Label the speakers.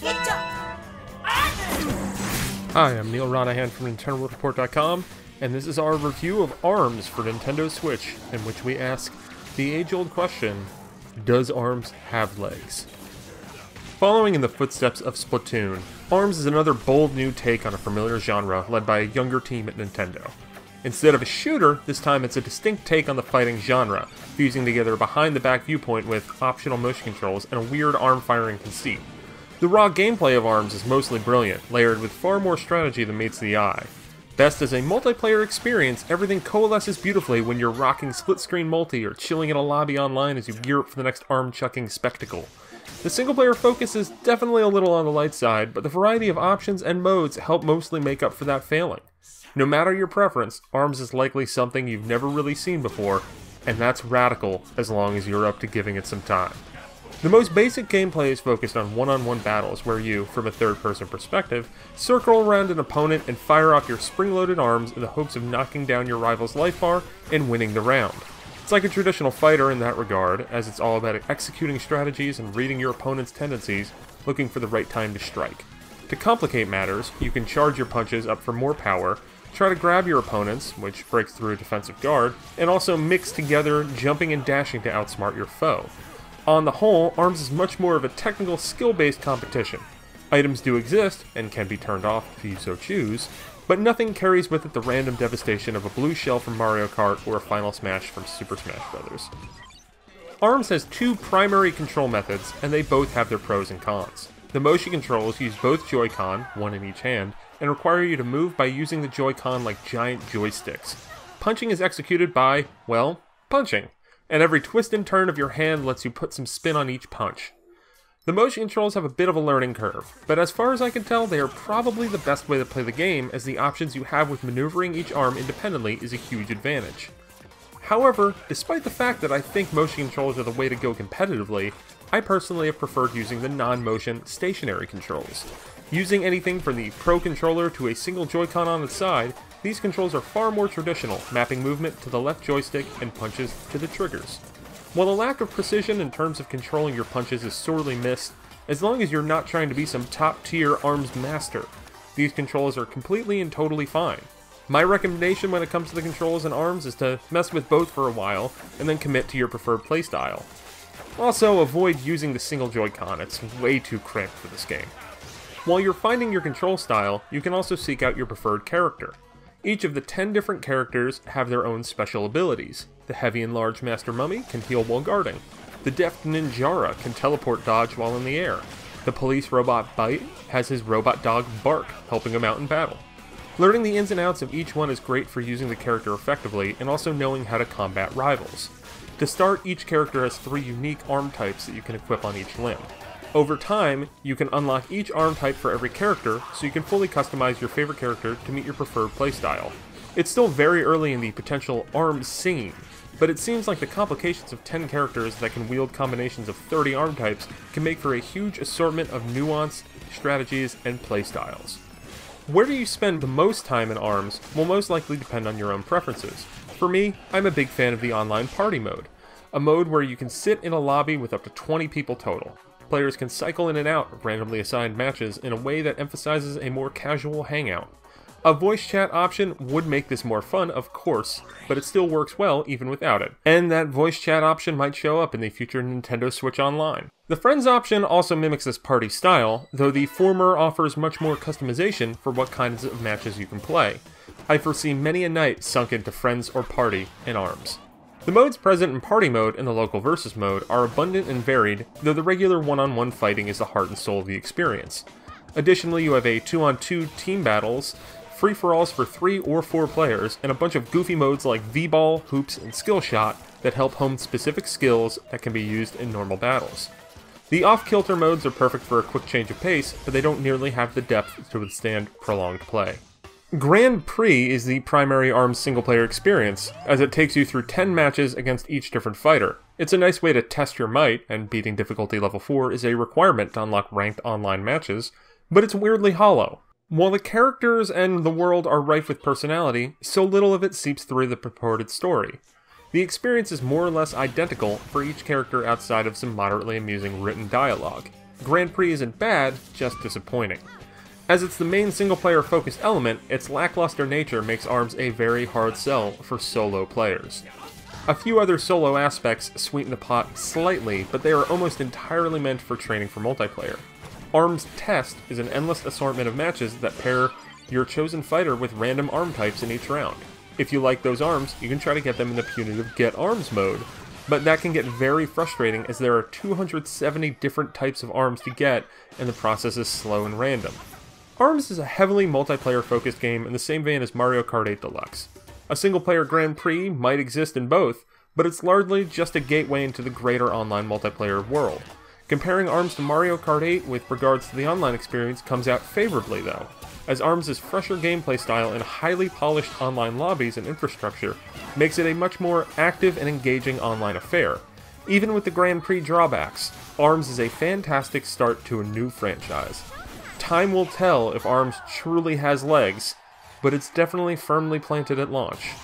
Speaker 1: Hi, I'm Neal Ronaghan from NintendoWorldReport.com, and this is our review of ARMS for Nintendo Switch, in which we ask the age-old question, does ARMS have legs? Following in the footsteps of Splatoon, ARMS is another bold new take on a familiar genre led by a younger team at Nintendo. Instead of a shooter, this time it's a distinct take on the fighting genre, fusing together a behind-the-back viewpoint with optional motion controls and a weird arm-firing conceit. The raw gameplay of ARMS is mostly brilliant, layered with far more strategy than meets the eye. Best as a multiplayer experience, everything coalesces beautifully when you're rocking split-screen multi or chilling in a lobby online as you gear up for the next arm-chucking spectacle. The single-player focus is definitely a little on the light side, but the variety of options and modes help mostly make up for that failing. No matter your preference, ARMS is likely something you've never really seen before, and that's radical as long as you're up to giving it some time. The most basic gameplay is focused on one-on-one battles where you, from a third-person perspective, circle around an opponent and fire off your spring-loaded arms in the hopes of knocking down your rival's life bar and winning the round. It's like a traditional fighter in that regard, as it's all about executing strategies and reading your opponent's tendencies, looking for the right time to strike. To complicate matters, you can charge your punches up for more power, try to grab your opponents, which breaks through a defensive guard, and also mix together jumping and dashing to outsmart your foe. On the whole, ARMS is much more of a technical skill-based competition. Items do exist, and can be turned off if you so choose, but nothing carries with it the random devastation of a blue shell from Mario Kart or a Final Smash from Super Smash Bros. ARMS has two primary control methods, and they both have their pros and cons. The motion controls use both Joy-Con, one in each hand, and require you to move by using the Joy-Con like giant joysticks. Punching is executed by, well, punching and every twist and turn of your hand lets you put some spin on each punch. The motion controls have a bit of a learning curve, but as far as I can tell, they are probably the best way to play the game, as the options you have with maneuvering each arm independently is a huge advantage. However, despite the fact that I think motion controls are the way to go competitively, I personally have preferred using the non-motion stationary controls. Using anything from the Pro Controller to a single Joy-Con on the side, these controls are far more traditional, mapping movement to the left joystick and punches to the triggers. While the lack of precision in terms of controlling your punches is sorely missed, as long as you're not trying to be some top-tier ARMS master, these controls are completely and totally fine. My recommendation when it comes to the controls and ARMS is to mess with both for a while, and then commit to your preferred playstyle. Also, avoid using the single Joy-Con, it's way too cramped for this game. While you're finding your control style, you can also seek out your preferred character. Each of the 10 different characters have their own special abilities. The heavy and large Master Mummy can heal while guarding. The deft Ninjara can teleport dodge while in the air. The police robot Byte has his robot dog Barq, helping him out in battle. Learning the ins and outs of each one is great for using the character effectively and also knowing how to combat rivals. To start, each character has three unique arm types that you can equip on each limb. Over time, you can unlock each arm type for every character, so you can fully customize your favorite character to meet your preferred playstyle. It's still very early in the potential ARM scene, but it seems like the complications of 10 characters that can wield combinations of 30 arm types can make for a huge assortment of nuanced strategies and playstyles. Where do you spend the most time in ARMS will most likely depend on your own preferences. For me, I'm a big fan of the online party mode, a mode where you can sit in a lobby with up to 20 people total. Players can cycle in and out of randomly assigned matches in a way that emphasizes a more casual hangout. A voice chat option would make this more fun, of course, but it still works well even without it. And that voice chat option might show up in the future Nintendo Switch Online. The Friends option also mimics this party style, though the former offers much more customization for what kinds of matches you can play. I foresee many a night sunk into Friends or Party in ARMS. The modes present in Party Mode and the Local Versus mode are abundant and varied, though the regular one-on-one fighting is the heart and soul of the experience. Additionally, you have a 2-on-2 team battles, free-for-alls for 3 or 4 players, and a bunch of goofy modes like V-Ball, Hoops, and Skill Shot that help hone specific skills that can be used in normal battles. The off-kilter modes are perfect for a quick change of pace, but they don't nearly have the depth to withstand prolonged play. Grand Prix is the primary ARMS single-player experience, as it takes you through 10 matches against each different fighter. It's a nice way to test your might, and beating difficulty level 4 is a requirement to unlock ranked online matches, but it's weirdly hollow. While the characters and the world are rife with personality, so little of it seeps through the purported story. The experience is more or less identical for each character outside of some moderately amusing written dialogue. Grand Prix isn't bad, just disappointing. As it's the main single player focused element, its lackluster nature makes ARMS a very hard sell for solo players. A few other solo aspects sweeten the pot slightly, but they are almost entirely meant for training for multiplayer. ARMS Test is an endless assortment of matches that pair your chosen fighter with random arm types in each round. If you like those arms, you can try to get them in the punitive Get Arms mode, but that can get very frustrating as there are 270 different types of arms to get and the process is slow and random. ARMS is a heavily multiplayer focused game in the same vein as Mario Kart 8 Deluxe. A single player Grand Prix might exist in both, but it's largely just a gateway into the greater online multiplayer world. Comparing ARMS to Mario Kart 8 with regards to the online experience comes out favorably though, as ARMS' fresher gameplay style and highly polished online lobbies and infrastructure makes it a much more active and engaging online affair. Even with the Grand Prix drawbacks, ARMS is a fantastic start to a new franchise. Time will tell if ARMS truly has legs, but it's definitely firmly planted at launch.